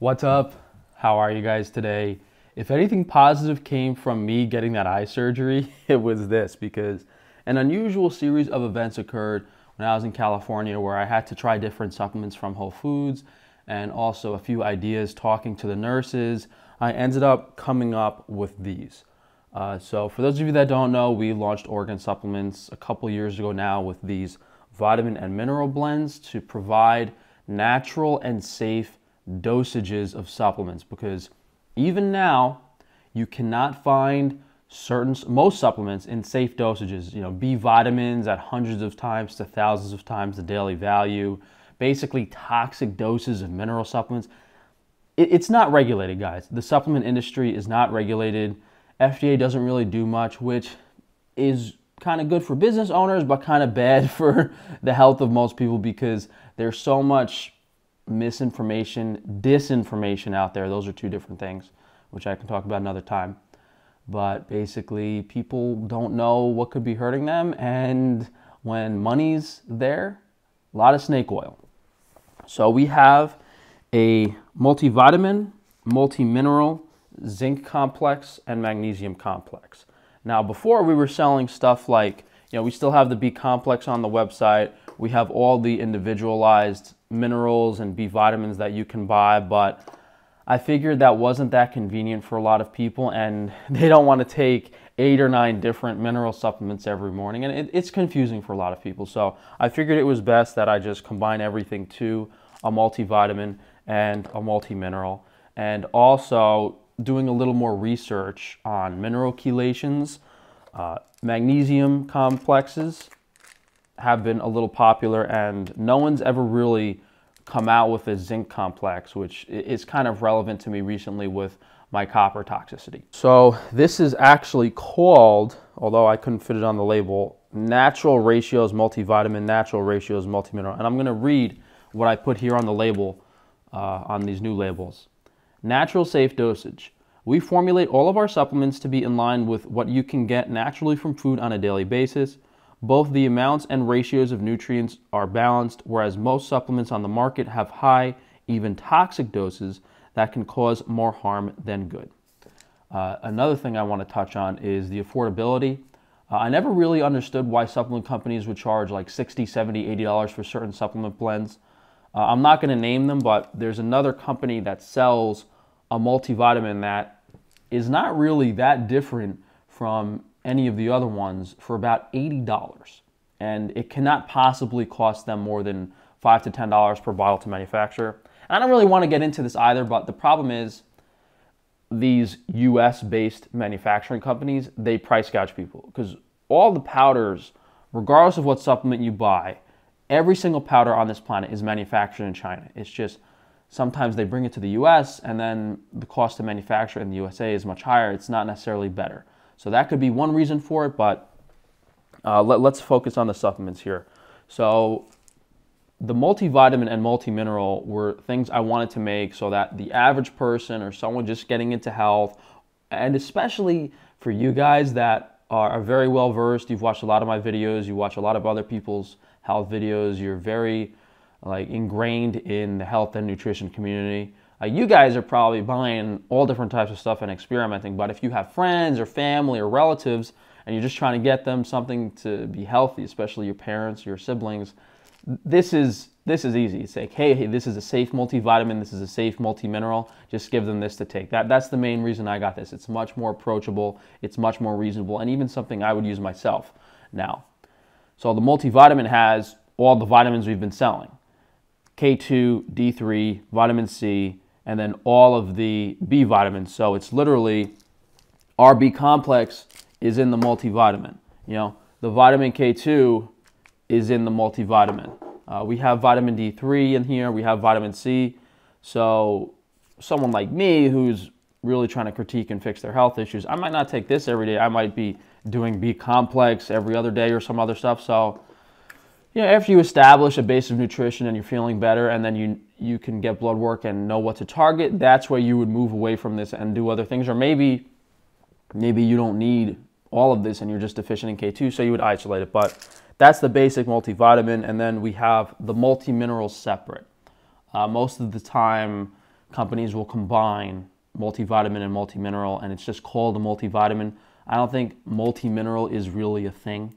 What's up? How are you guys today? If anything positive came from me getting that eye surgery, it was this because an unusual series of events occurred when I was in California where I had to try different supplements from Whole Foods and also a few ideas talking to the nurses. I ended up coming up with these. Uh, so, for those of you that don't know, we launched Organ Supplements a couple years ago now with these vitamin and mineral blends to provide natural and safe dosages of supplements because even now you cannot find certain most supplements in safe dosages you know b vitamins at hundreds of times to thousands of times the daily value basically toxic doses of mineral supplements. It, it's not regulated guys. The supplement industry is not regulated. Fda doesn't really do much which is kind of good for business owners but kind of bad for the health of most people because there's so much misinformation, disinformation out there. Those are two different things, which I can talk about another time. But basically, people don't know what could be hurting them. And when money's there, a lot of snake oil. So we have a multivitamin, multi-mineral, zinc complex, and magnesium complex. Now, before we were selling stuff like, you know, we still have the B complex on the website. We have all the individualized minerals and B vitamins that you can buy, but I figured that wasn't that convenient for a lot of people and they don't want to take eight or nine different mineral supplements every morning and it, it's confusing for a lot of people. So I figured it was best that I just combine everything to a multivitamin and a multi-mineral and also doing a little more research on mineral chelations, uh, magnesium complexes, have been a little popular and no one's ever really come out with a zinc complex, which is kind of relevant to me recently with my copper toxicity. So this is actually called, although I couldn't fit it on the label, natural ratios multivitamin, natural ratios multimineral. And I'm gonna read what I put here on the label, uh, on these new labels. Natural safe dosage. We formulate all of our supplements to be in line with what you can get naturally from food on a daily basis. Both the amounts and ratios of nutrients are balanced, whereas most supplements on the market have high, even toxic doses that can cause more harm than good. Uh, another thing I want to touch on is the affordability. Uh, I never really understood why supplement companies would charge like 60, 70, 80 dollars for certain supplement blends. Uh, I'm not going to name them, but there's another company that sells a multivitamin that is not really that different from any of the other ones for about $80. And it cannot possibly cost them more than 5 to $10 per bottle to manufacture. And I don't really want to get into this either, but the problem is these US based manufacturing companies, they price gouge people because all the powders, regardless of what supplement you buy, every single powder on this planet is manufactured in China. It's just sometimes they bring it to the US and then the cost to manufacture in the USA is much higher. It's not necessarily better. So that could be one reason for it, but uh, let, us focus on the supplements here. So the multivitamin and multimineral were things I wanted to make so that the average person or someone just getting into health, and especially for you guys that are very well versed, you've watched a lot of my videos, you watch a lot of other people's health videos, you're very like ingrained in the health and nutrition community. Uh, you guys are probably buying all different types of stuff and experimenting, but if you have friends or family or relatives and you're just trying to get them something to be healthy, especially your parents, your siblings, this is this is easy. It's like, hey, hey, this is a safe multivitamin, this is a safe multimineral. Just give them this to take. That that's the main reason I got this. It's much more approachable, it's much more reasonable, and even something I would use myself now. So the multivitamin has all the vitamins we've been selling. K2, D3, vitamin C, and then all of the B vitamins. So it's literally our B complex is in the multivitamin. You know, the vitamin K2 is in the multivitamin. Uh, we have vitamin D3 in here. We have vitamin C. So someone like me who's really trying to critique and fix their health issues, I might not take this every day. I might be doing B complex every other day or some other stuff. So you know, after you establish a base of nutrition and you're feeling better, and then you you can get blood work and know what to target, that's where you would move away from this and do other things. Or maybe maybe you don't need all of this and you're just deficient in K2, so you would isolate it. But that's the basic multivitamin, and then we have the multi-minerals separate. Uh, most of the time, companies will combine multivitamin and multi-mineral, and it's just called a multivitamin. I don't think multi-mineral is really a thing.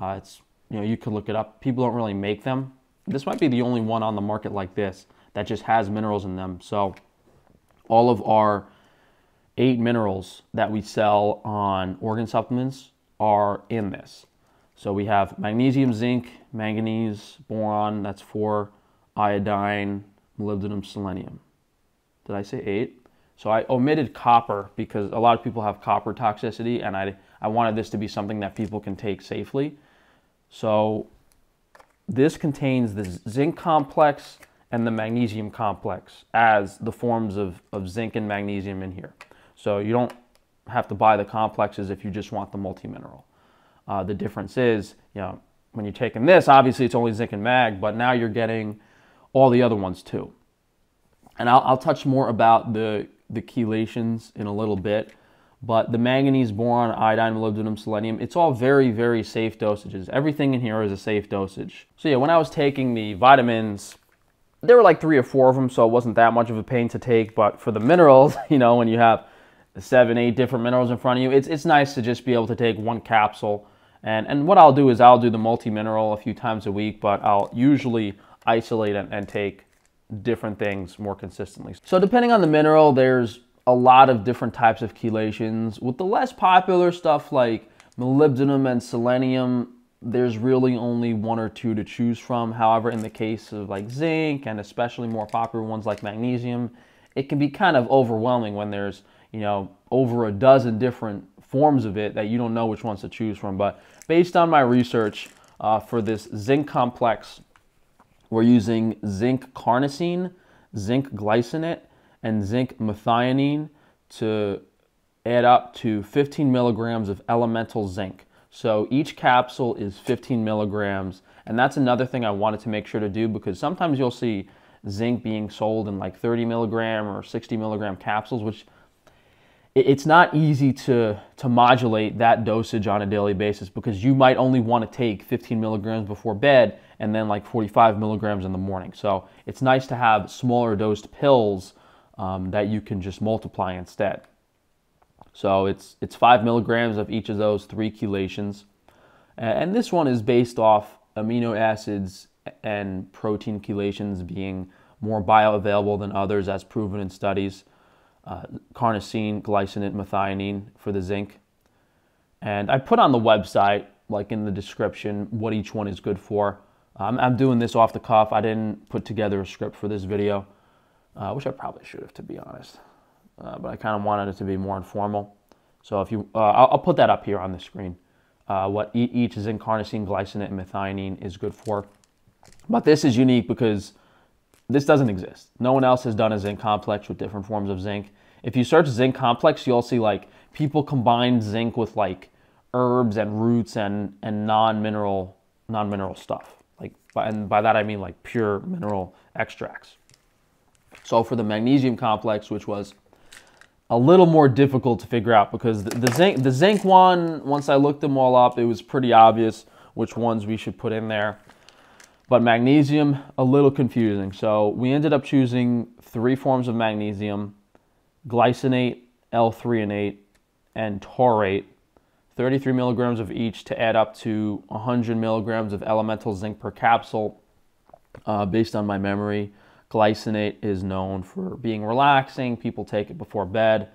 Uh, it's you know you could look it up. People don't really make them. This might be the only one on the market like this that just has minerals in them. So all of our eight minerals that we sell on organ supplements are in this. So we have magnesium, zinc, manganese, boron, that's four, iodine, molybdenum, selenium. Did I say eight? So I omitted copper because a lot of people have copper toxicity and I, I wanted this to be something that people can take safely. So this contains the zinc complex and the magnesium complex as the forms of, of zinc and magnesium in here. So you don't have to buy the complexes if you just want the multi-mineral. Uh, the difference is, you know, when you're taking this, obviously it's only zinc and mag, but now you're getting all the other ones too. And I'll, I'll touch more about the the chelations in a little bit. But the manganese, boron, iodine, molybdenum, selenium, it's all very, very safe dosages. Everything in here is a safe dosage. So yeah, when I was taking the vitamins, there were like three or four of them, so it wasn't that much of a pain to take. But for the minerals, you know, when you have seven, eight different minerals in front of you, it's, it's nice to just be able to take one capsule. And, and what I'll do is I'll do the multi-mineral a few times a week, but I'll usually isolate and, and take different things more consistently. So depending on the mineral, there's a lot of different types of chelations. With the less popular stuff like molybdenum and selenium, there's really only one or two to choose from. However, in the case of like zinc and especially more popular ones like magnesium, it can be kind of overwhelming when there's, you know, over a dozen different forms of it that you don't know which ones to choose from. But based on my research uh, for this zinc complex we're using zinc carnosine, zinc glycinate, and zinc methionine to add up to 15 milligrams of elemental zinc. So each capsule is 15 milligrams. And that's another thing I wanted to make sure to do because sometimes you'll see zinc being sold in like 30 milligram or 60 milligram capsules, which it's not easy to, to modulate that dosage on a daily basis because you might only want to take 15 milligrams before bed and then like 45 milligrams in the morning. So it's nice to have smaller dosed pills um, that you can just multiply instead. So it's, it's five milligrams of each of those three chelations. And this one is based off amino acids and protein chelations being more bioavailable than others as proven in studies uh, carnosine, glycinate, methionine for the zinc. And I put on the website, like in the description, what each one is good for. I'm doing this off the cuff. I didn't put together a script for this video, uh, which I probably should have, to be honest. Uh, but I kind of wanted it to be more informal. So if you, uh, I'll, I'll, put that up here on the screen. Uh, what e each zinc, carnosine, glycinate, and methionine is good for. But this is unique because this doesn't exist. No one else has done a zinc complex with different forms of zinc. If you search zinc complex, you'll see like people combine zinc with like herbs and roots and, and non-mineral non-mineral stuff. Like and by that I mean like pure mineral extracts. So for the magnesium complex, which was a little more difficult to figure out because the, zinc the zinc one, once I looked them all up, it was pretty obvious which ones we should put in there. But magnesium, a little confusing. So we ended up choosing three forms of magnesium, glycinate, L-threonate, and taurate, 33 milligrams of each to add up to 100 milligrams of elemental zinc per capsule. Uh, based on my memory, glycinate is known for being relaxing. People take it before bed.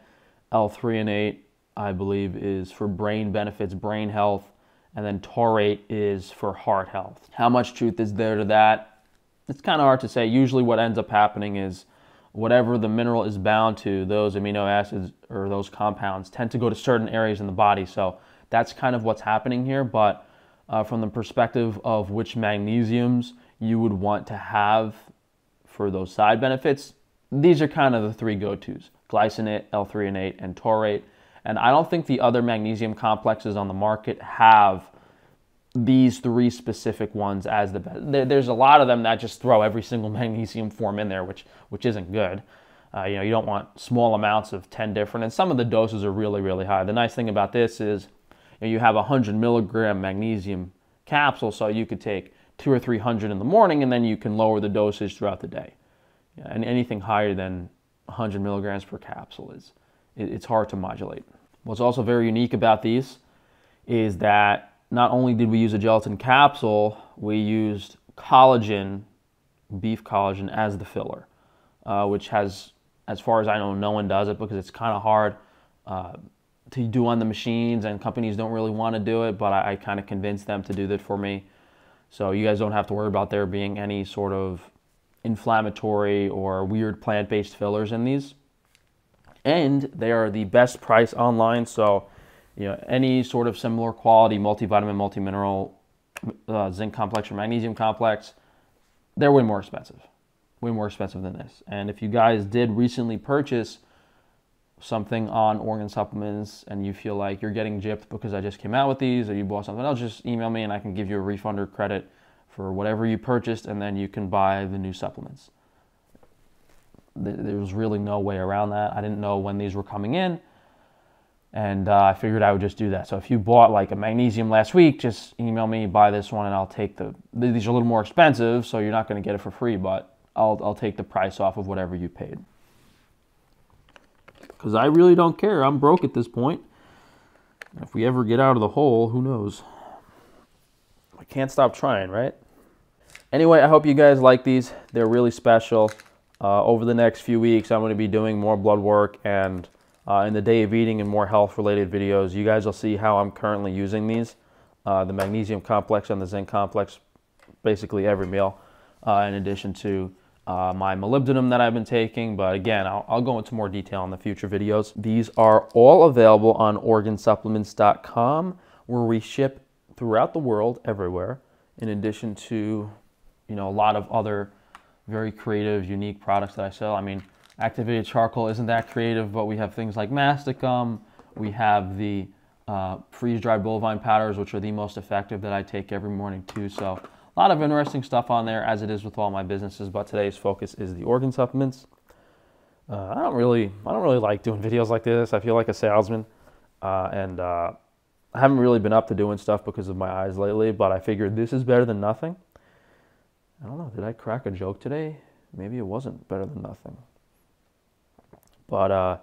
L-threonate, I believe, is for brain benefits, brain health and then taurate is for heart health. How much truth is there to that? It's kind of hard to say. Usually, what ends up happening is whatever the mineral is bound to, those amino acids or those compounds tend to go to certain areas in the body. So that's kind of what's happening here. But uh, from the perspective of which magnesiums you would want to have for those side benefits, these are kind of the three go tos glycinate, L-threonate, and taurate. And I don't think the other magnesium complexes on the market have these three specific ones as the best. There's a lot of them that just throw every single magnesium form in there, which which isn't good. Uh, you know, you don't want small amounts of 10 different, and some of the doses are really, really high. The nice thing about this is you, know, you have a 100 milligram magnesium capsule, so you could take two or 300 in the morning, and then you can lower the dosage throughout the day. And anything higher than 100 milligrams per capsule is. It's hard to modulate. What's also very unique about these is that not only did we use a gelatin capsule, we used collagen, beef collagen, as the filler, uh, which has, as far as I know, no one does it because it's kind of hard uh, to do on the machines and companies don't really want to do it, but I, I kind of convinced them to do that for me. So you guys don't have to worry about there being any sort of inflammatory or weird plant-based fillers in these. And they are the best price online. So, you know, any sort of similar quality multivitamin, multimineral, uh, zinc complex or magnesium complex, they're way more expensive. Way more expensive than this. And if you guys did recently purchase something on organ supplements and you feel like you're getting gypped because I just came out with these or you bought something else, just email me and I can give you a refund or credit for whatever you purchased and then you can buy the new supplements. There was really no way around that. I didn't know when these were coming in and uh, I figured I would just do that. So if you bought like a magnesium last week, just email me, buy this one and I'll take the, these are a little more expensive so you're not going to get it for free, but I'll, I'll take the price off of whatever you paid because I really don't care. I'm broke at this point. If we ever get out of the hole, who knows? I can't stop trying, right? Anyway, I hope you guys like these. They're really special. Uh, over the next few weeks, I'm going to be doing more blood work and uh, in the day of eating and more health related videos. You guys will see how I'm currently using these. Uh, the magnesium complex and the zinc complex, basically every meal, uh, in addition to uh, my molybdenum that I've been taking, but again, I'll, I'll, go into more detail in the future videos. These are all available on organsupplements.com where we ship throughout the world, everywhere, in addition to, you know, a lot of other very creative, unique products that I sell. I mean, activated charcoal isn't that creative, but we have things like mastic gum, we have the uh, freeze-dried bovine powders, which are the most effective that I take every morning too. So a lot of interesting stuff on there, as it is with all my businesses, but today's focus is the organ supplements. Uh, I don't really, I don't really like doing videos like this. I feel like a salesman, uh, and uh, I haven't really been up to doing stuff because of my eyes lately. But I figured this is better than nothing. I don't know. Did I crack a joke today? Maybe it wasn't better than nothing. But uh,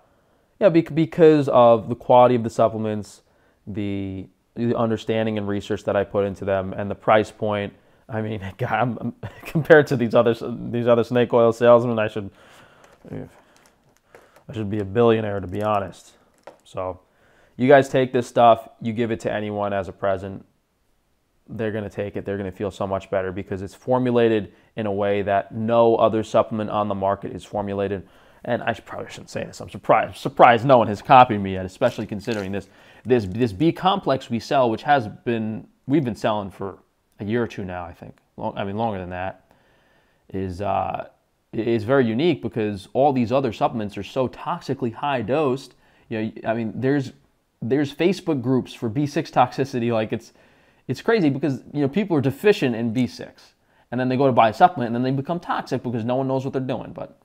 yeah, because of the quality of the supplements, the the understanding and research that I put into them, and the price point I mean, God, I'm, compared to these other these other snake oil salesmen, I should I should be a billionaire to be honest. So, you guys take this stuff, you give it to anyone as a present. They're going to take it. They're going to feel so much better because it's formulated in a way that no other supplement on the market is formulated. And I probably shouldn't say this. I'm surprised surprised no one has copied me yet, especially considering this this this B complex we sell, which has been we've been selling for a year or two now, I think. Long, I mean, longer than that. Is uh, is very unique because all these other supplements are so toxically high dosed. You know, I mean, there's there's Facebook groups for B6 toxicity. Like it's it's crazy because you know people are deficient in B6, and then they go to buy a supplement, and then they become toxic because no one knows what they're doing. But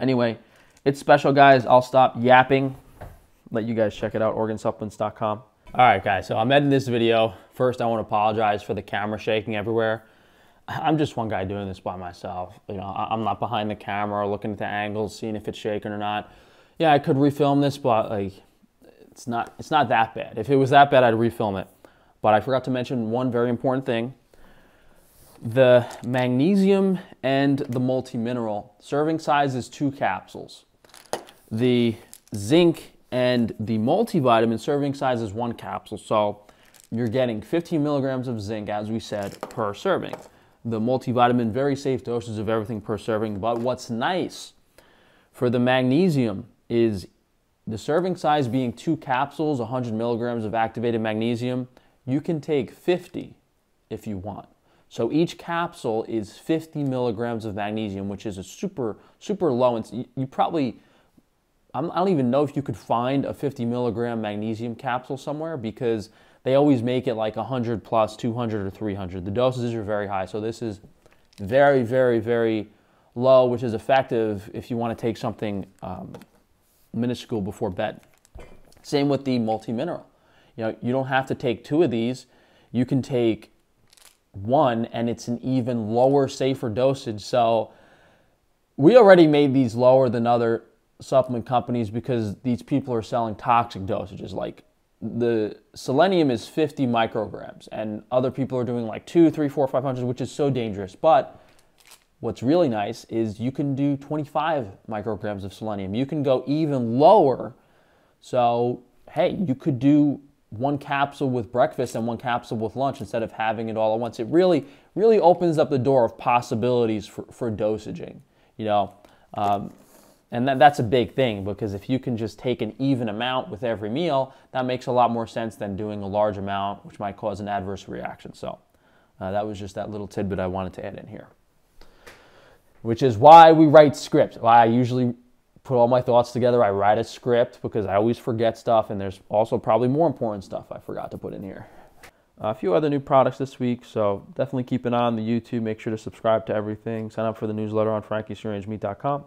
anyway, it's special, guys. I'll stop yapping. Let you guys check it out. Organsupplements.com. All right, guys, so I'm editing this video. First, I want to apologize for the camera shaking everywhere. I'm just one guy doing this by myself. You know, I'm not behind the camera looking at the angles, seeing if it's shaking or not. Yeah, I could refilm this, but like, it's not, it's not that bad. If it was that bad, I'd refilm it. But I forgot to mention one very important thing. The magnesium and the multi-mineral serving size is two capsules. The zinc and the multivitamin serving size is one capsule. So you're getting 15 milligrams of zinc, as we said, per serving. The multivitamin, very safe doses of everything per serving. But what's nice for the magnesium is the serving size being two capsules, 100 milligrams of activated magnesium, you can take 50 if you want. So each capsule is 50 milligrams of magnesium, which is a super, super low. And you probably I don't even know if you could find a 50 milligram magnesium capsule somewhere because they always make it like 100 plus, 200 or 300. The dosages are very high. So this is very, very, very low, which is effective if you want to take something um, minuscule before bed. Same with the multi-mineral. You know, you don't have to take two of these. You can take one and it's an even lower, safer dosage. So we already made these lower than other supplement companies because these people are selling toxic dosages. Like the selenium is 50 micrograms, and other people are doing like two, three, four, 500, which is so dangerous. But what's really nice is you can do 25 micrograms of selenium. You can go even lower. So, hey, you could do one capsule with breakfast and one capsule with lunch instead of having it all at once. It really, really opens up the door of possibilities for, for dosaging. You know, um, and that, that's a big thing because if you can just take an even amount with every meal, that makes a lot more sense than doing a large amount, which might cause an adverse reaction. So uh, that was just that little tidbit I wanted to add in here. Which is why we write scripts. Why I usually put all my thoughts together. I write a script because I always forget stuff, and there's also probably more important stuff I forgot to put in here. A few other new products this week, so definitely keep an eye on the YouTube. Make sure to subscribe to everything. Sign up for the newsletter on frankiesfreerangemeat.com.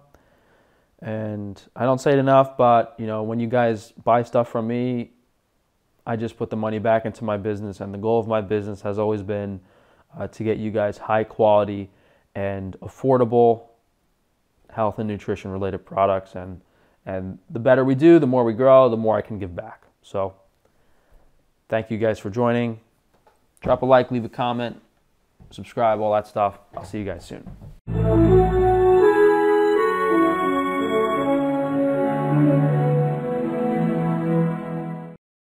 And I don't say it enough, but you know, when you guys buy stuff from me, I just put the money back into my business, and the goal of my business has always been uh, to get you guys high quality and affordable health and nutrition related products. And and the better we do, the more we grow, the more I can give back. So, thank you guys for joining. Drop a like, leave a comment, subscribe, all that stuff. I'll see you guys soon.